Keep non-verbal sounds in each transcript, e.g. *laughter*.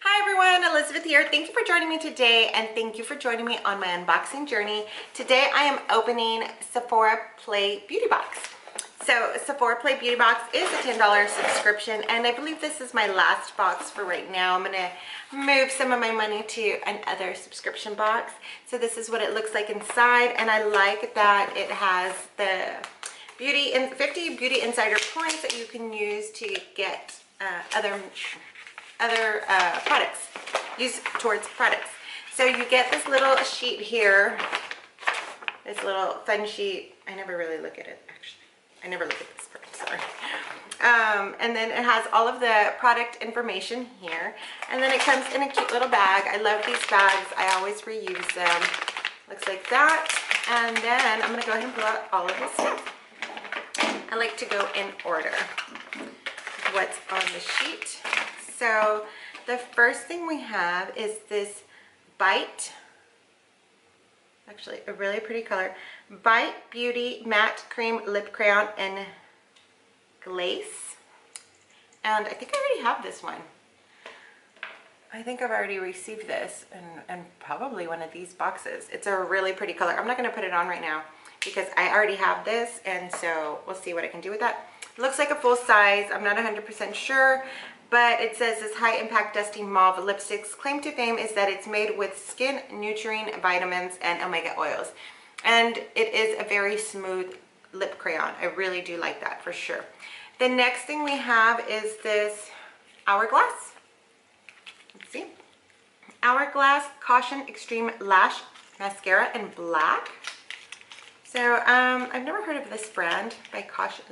Hi everyone, Elizabeth here. Thank you for joining me today and thank you for joining me on my unboxing journey. Today I am opening Sephora Play Beauty Box. So Sephora Play Beauty Box is a $10 subscription and I believe this is my last box for right now. I'm gonna move some of my money to another subscription box. So this is what it looks like inside and I like that it has the beauty and 50 beauty insider points that you can use to get uh, other other uh, products use towards products. So you get this little sheet here this little fun sheet. I never really look at it actually. I never look at this part sorry. Um, and then it has all of the product information here. And then it comes in a cute little bag. I love these bags. I always reuse them. Looks like that. And then I'm gonna go ahead and pull out all of this stuff. I like to go in order. What's on the sheet. So the first thing we have is this Bite, actually a really pretty color, Bite Beauty Matte Cream Lip Crayon in Glace. And I think I already have this one. I think I've already received this and, and probably one of these boxes. It's a really pretty color. I'm not going to put it on right now because I already have this and so we'll see what I can do with that. It looks like a full size. I'm not 100% sure, but it says this high impact dusty mauve lipstick's claim to fame is that it's made with skin nurturing vitamins and omega oils. And it is a very smooth lip crayon. I really do like that for sure. The next thing we have is this Hourglass. Let's see. Hourglass Caution Extreme Lash Mascara in black. So um, I've never heard of this brand by Caution,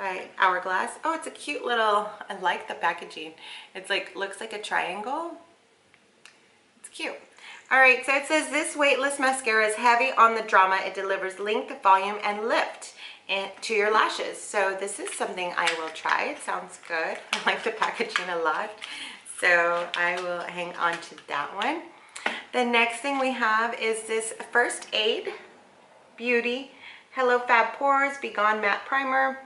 by Hourglass. Oh, it's a cute little, I like the packaging. It's like, looks like a triangle. It's cute. All right, so it says this weightless mascara is heavy on the drama. It delivers length, volume, and lift to your lashes. So this is something I will try. It sounds good. *laughs* I like the packaging a lot. So I will hang on to that one. The next thing we have is this First Aid Beauty Hello Fab Pores Be Gone Matte Primer.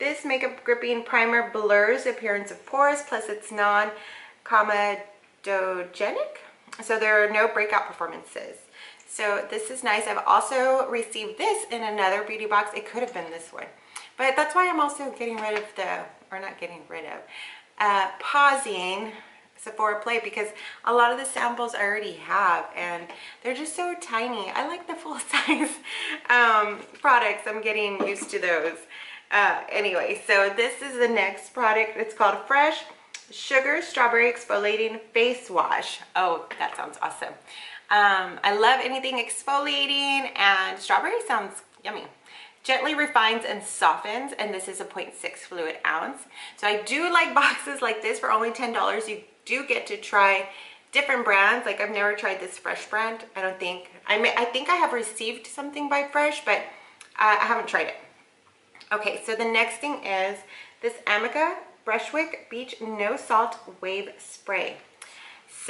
This makeup gripping primer blurs the appearance of pores, plus it's non-comedogenic. So there are no breakout performances. So this is nice. I've also received this in another beauty box. It could have been this one. But that's why I'm also getting rid of the, or not getting rid of, uh, pausing Sephora Play because a lot of the samples I already have and they're just so tiny. I like the full *laughs* size um, products. I'm getting used to those. Uh, anyway, so this is the next product. It's called Fresh Sugar Strawberry Exfoliating Face Wash. Oh, that sounds awesome. Um, I love anything exfoliating and strawberry sounds yummy gently refines and softens and this is a 0.6 fluid ounce so i do like *laughs* boxes like this for only ten dollars you do get to try different brands. Like I've never tried this Fresh brand. I don't think, I may, I think I have received something by Fresh, but uh, I haven't tried it. Okay, so the next thing is this amika Bushwick Beach No Salt Wave Spray.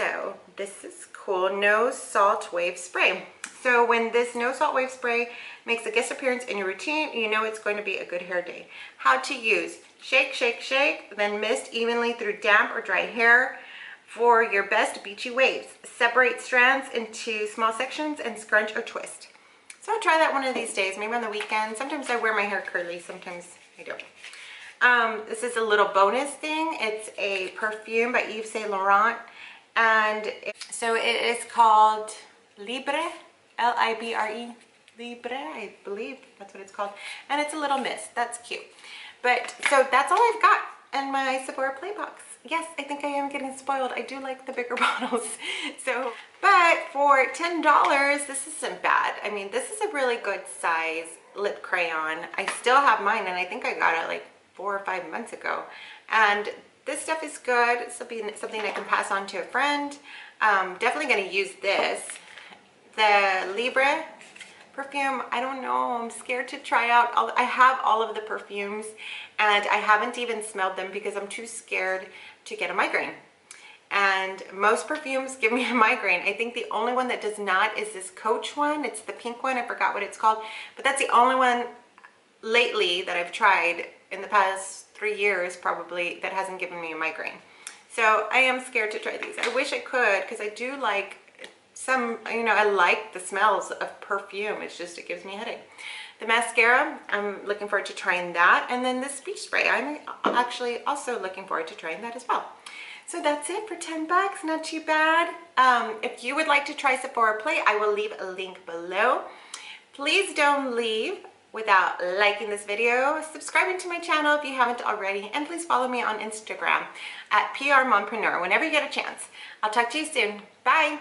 So this is cool, no salt wave spray. So when this no salt wave spray makes a guest appearance in your routine, you know it's going to be a good hair day. How to use, shake, shake, shake, then mist evenly through damp or dry hair for your best beachy waves. Separate strands into small sections and scrunch or twist. So I'll try that one of these days, maybe on the weekend. Sometimes I wear my hair curly, sometimes I don't. Um, this is a little bonus thing. It's a perfume by Yves Saint Laurent. And it, so it is called Libre, L-I-B-R-E, Libre, I believe that's what it's called. And it's a little mist, that's cute. But, so that's all I've got in my Sephora Play box yes, I think I am getting spoiled. I do like the bigger *laughs* bottles. So, but for $10, this isn't bad. I mean, this is a really good size lip crayon. I still have mine and I think I got it like four or five months ago. And this stuff is good. Something, something I can pass on to a friend. Um, definitely gonna use this. The Libre perfume, I don't know. I'm scared to try out. All, I have all of the perfumes and I haven't even smelled them because I'm too scared to get a migraine. And most perfumes give me a migraine. I think the only one that does not is this Coach one. It's the pink one. I forgot what it's called. But that's the only one lately that I've tried in the past three years probably that hasn't given me a migraine. So I am scared to try these. I wish I could because I do like some, you know, I like the smells of perfume. It's just, it gives me a headache. The mascara, I'm looking forward to trying that. And then this beach spray, I'm actually also looking forward to trying that as well. So that's it for 10 bucks, not too bad. Um, if you would like to try Sephora Play, I will leave a link below. Please don't leave without liking this video, subscribing to my channel if you haven't already, and please follow me on Instagram at PR Mompreneur whenever you get a chance. I'll talk to you soon. Bye.